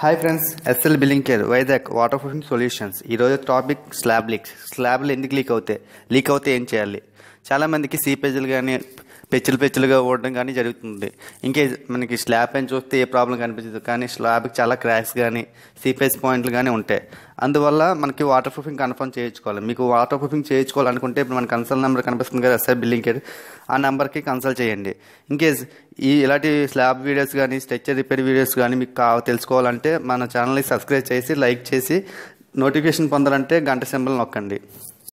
Hi friends S L billing care Vizag water proofing solutions ఈరోజు topic slab leaks స్లాబ్లు ఎందుకు leak అవుతాయి? Leak అవుతే ఏం చేయాలి? చాలామందికి సీపేజీలు కానీ పెచ్చులు పెచ్చులుగా ఓడడం కానీ జరుగుతుంది. ఇంకే మనకి స్లాబ్ అని చూస్తే ఏ ప్రాబ్లం కనిపించదు. కానీ స్లాబ్కి చాలా క్రాక్స్ కానీ సీపేజ్ పాయింట్లు కానీ ఉంటాయి. అందువల్ల మనకి వాటర్ ప్రూఫింగ్ కన్ఫర్మ్ చేయించుకోవాలి. మీకు వాటర్ ప్రూఫింగ్ చేయించుకోవాలనుకుంటే ఇప్పుడు మన కన్సల్ట్ నెంబర్ కనిపిస్తుంది కదా ఎస్ఆర్ బిల్లింగ్ కేర్ ఆ నెంబర్కి కన్సల్ట్ చేయండి. ఇన్కేస్ ఈ ఇలాంటి స్లాబ్ వీడియోస్ కానీ స్ట్రక్చర్ రిపేర్ వీడియోస్ కానీ మీకు కావ తెలుసుకోవాలంటే మన ఛానల్ని సబ్స్క్రైబ్ చేసి లైక్ చేసి నోటిఫికేషన్ పొందాలంటే గంట సింబల్ నొక్కండి.